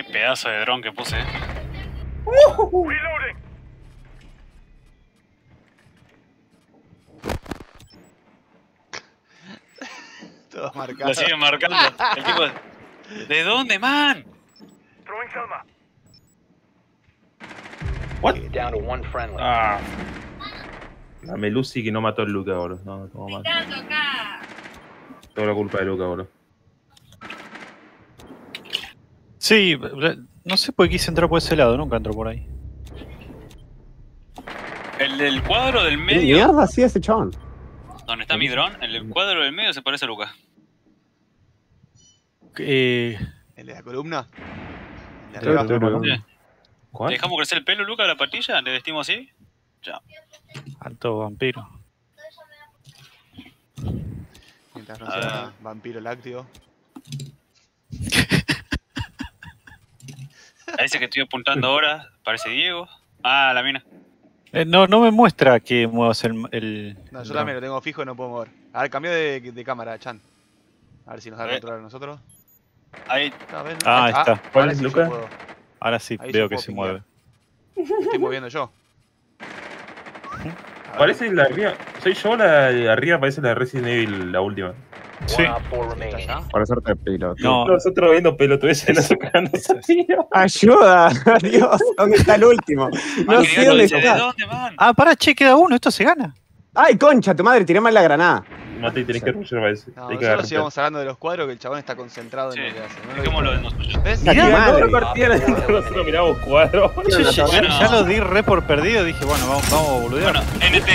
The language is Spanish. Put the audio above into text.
Qué pedazo de dron que puse. Todos Lo marcados. siguen marcando. El tipo. ¿De dónde, man? Down to one friendly. Ah. Dame Lucy que no mató a Luca, boludo. No, todo la culpa de Luca, boludo. Sí, la- no sé por qué quise entrar por ese lado, nunca entró por ahí. El del cuadro del ¿Qué medio. mierda hacía ese chabón? Donde está mi dron, el del cuadro del medio se parece a Lucas. Eh, ¿El de la columna? El de estoy Sí. ¿Cuál? ¿Le dejamos crecer el pelo, Lucas, a la patilla? ¿Le vestimos así? alto vampiro. Mientras Ah. funciona Vampiro Lácteo. A ese que estoy apuntando ahora, parece Diego. Ah, la mina. Eh, no, no me muestra que muevas el. el No, yo también lo tengo fijo y no puedo mover. A ver, cambió de, de cámara, Chan. A ver si nos da Eh. control a nosotros. Ahí, Ah, ahí está. ¿Cuál ahora es, sí Luca? Ahora sí, Ahí veo que se mueve. Me Estoy moviendo yo. Parece la arriba. Soy yo la de arriba, parece la de Resident Evil, la última. Sí. Para hacerte piloto. No, Nosotros viendo pelotudeces en los canales así. ¡Ayuda! Dios, ¿dónde está el último? No sé dónde dice, ¿De está. Ah, pará, che, queda uno, esto se gana. ¡Ay, concha, tu madre! Tiré mal la granada. Mate, tenés que rusher, parece. No, nosotros íbamos hablando de los cuadros que el chabón está concentrado Sí, en lo que hace. ¿no? es como lo de nosotros. ¿Ves? Partida nosotros miramos cuadros. Yo ya, lo di re por perdido, dije, bueno, vamos, vamos a boludear. Bueno, NT,